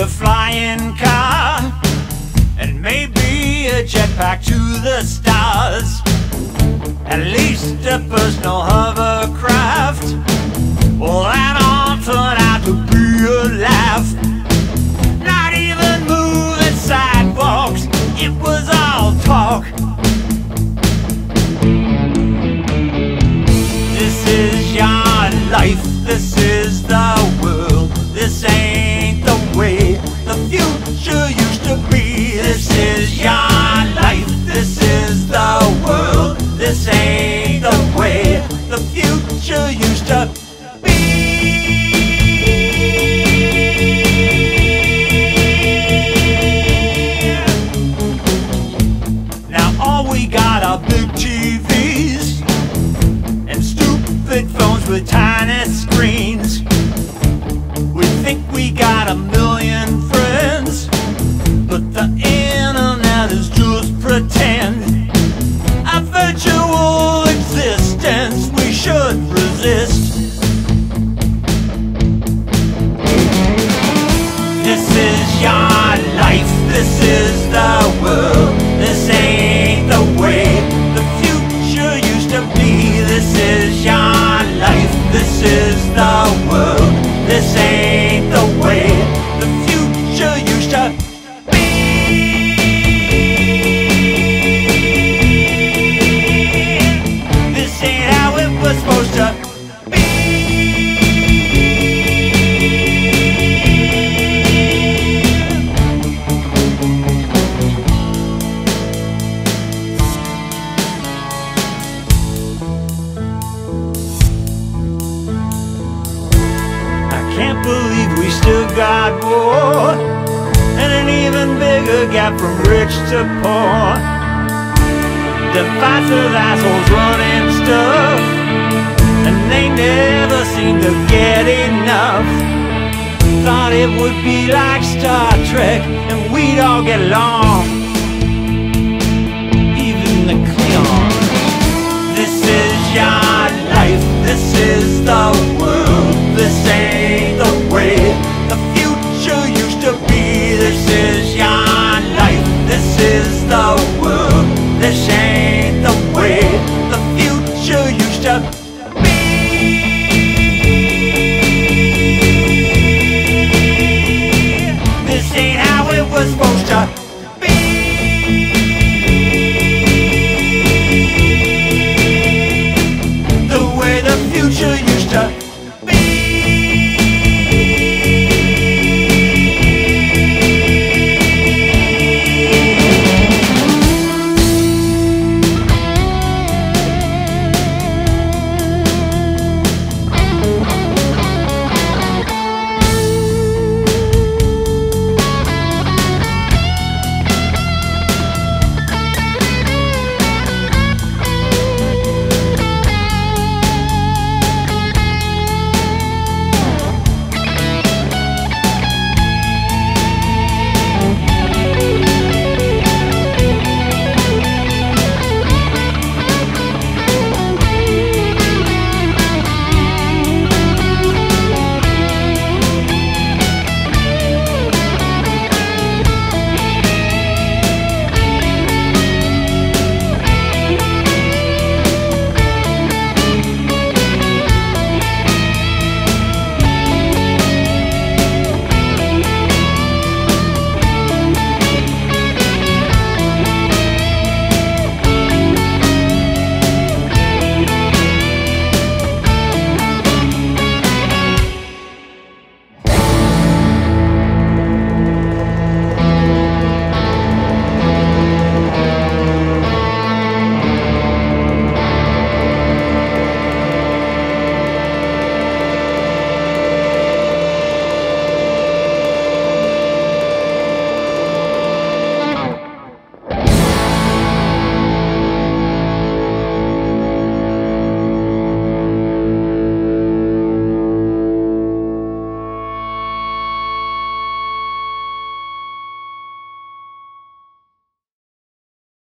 a flying car and maybe a jetpack to the stars. At least a personal hovercraft. Used to be. Now all we got are big TVs and stupid phones with tiny screens. We think we got a million from rich to poor. Divisive assholes running stuff And they never seem to get enough. Thought it would be like Star Trek And we'd all get along